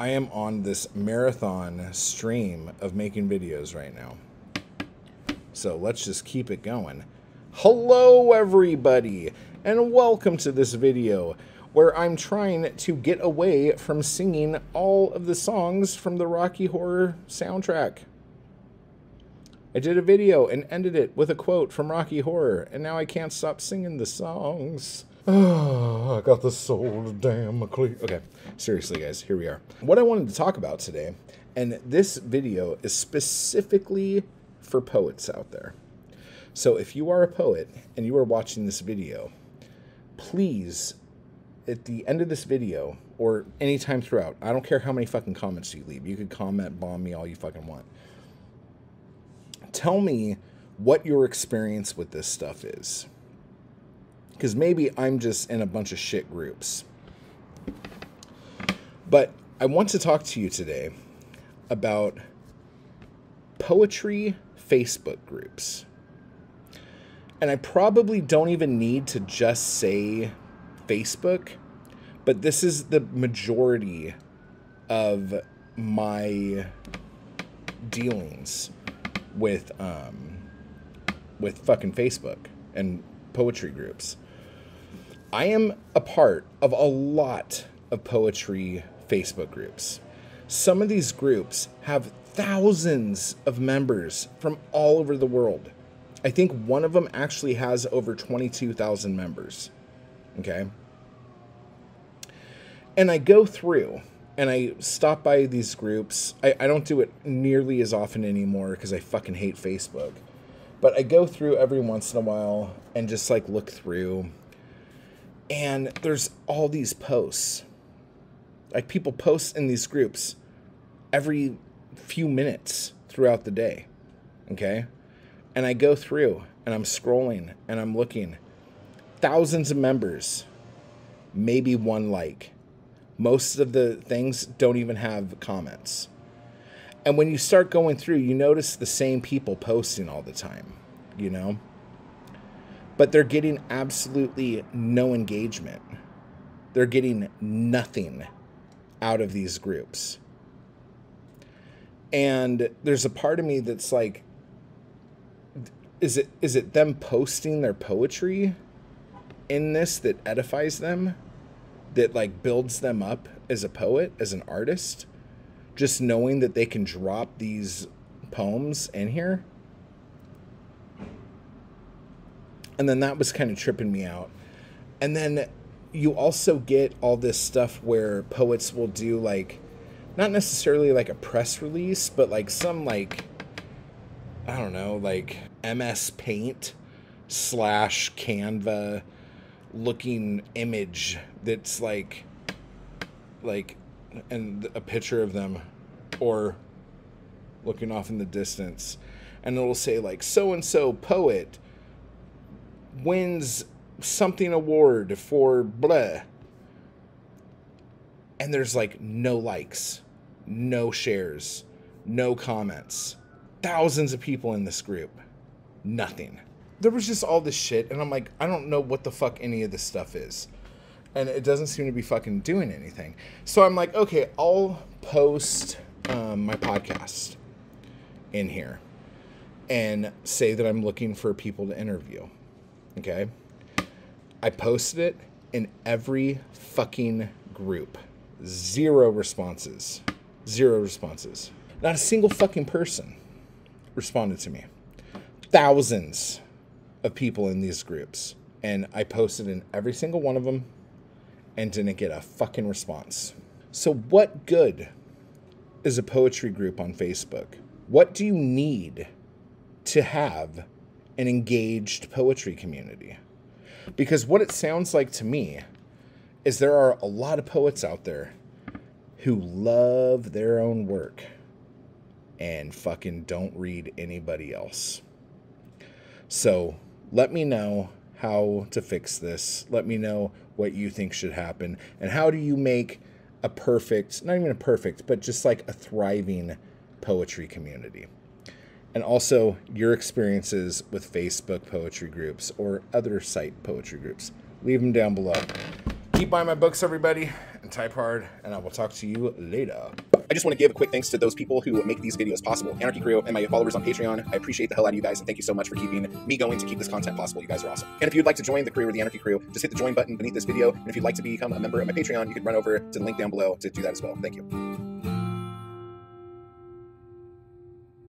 I am on this marathon stream of making videos right now. So let's just keep it going. Hello, everybody, and welcome to this video where I'm trying to get away from singing all of the songs from the Rocky Horror soundtrack. I did a video and ended it with a quote from Rocky Horror, and now I can't stop singing the songs. I got the soul damn McLean. Okay, seriously, guys, here we are. What I wanted to talk about today, and this video is specifically for poets out there. So if you are a poet and you are watching this video, please, at the end of this video, or anytime throughout, I don't care how many fucking comments you leave. You could comment, bomb me all you fucking want. Tell me what your experience with this stuff is because maybe I'm just in a bunch of shit groups. But I want to talk to you today about poetry Facebook groups. And I probably don't even need to just say Facebook, but this is the majority of my dealings with um with fucking Facebook and poetry groups. I am a part of a lot of poetry Facebook groups. Some of these groups have thousands of members from all over the world. I think one of them actually has over 22,000 members. Okay. And I go through and I stop by these groups. I, I don't do it nearly as often anymore because I fucking hate Facebook. But I go through every once in a while and just like look through and there's all these posts. Like people post in these groups every few minutes throughout the day. Okay? And I go through and I'm scrolling and I'm looking. Thousands of members, maybe one like. Most of the things don't even have comments. And when you start going through, you notice the same people posting all the time, you know? But they're getting absolutely no engagement. They're getting nothing out of these groups. And there's a part of me that's like is it is it them posting their poetry in this that edifies them? That like builds them up as a poet, as an artist? Just knowing that they can drop these poems in here? And then that was kind of tripping me out. And then you also get all this stuff where poets will do like not necessarily like a press release, but like some like I don't know, like MS Paint slash Canva looking image that's like like and a picture of them or looking off in the distance and it'll say like so and so poet wins something award for blah. And there's like no likes, no shares, no comments. Thousands of people in this group. Nothing. There was just all this shit, and I'm like, I don't know what the fuck any of this stuff is. And it doesn't seem to be fucking doing anything. So I'm like, okay, I'll post um, my podcast in here and say that I'm looking for people to interview. Okay. I posted it in every fucking group. Zero responses. Zero responses. Not a single fucking person responded to me. Thousands of people in these groups. And I posted in every single one of them and didn't get a fucking response. So, what good is a poetry group on Facebook? What do you need to have an engaged poetry community. Because what it sounds like to me is there are a lot of poets out there who love their own work and fucking don't read anybody else. So let me know how to fix this. Let me know what you think should happen. And how do you make a perfect, not even a perfect, but just like a thriving poetry community? And also your experiences with Facebook poetry groups or other site poetry groups. Leave them down below. Keep buying my books, everybody, and type hard, and I will talk to you later. I just want to give a quick thanks to those people who make these videos possible. Anarchy Crew and my followers on Patreon. I appreciate the hell out of you guys, and thank you so much for keeping me going to keep this content possible. You guys are awesome. And if you'd like to join the crew or the Anarchy Crew, just hit the join button beneath this video. And if you'd like to become a member of my Patreon, you can run over to the link down below to do that as well. Thank you.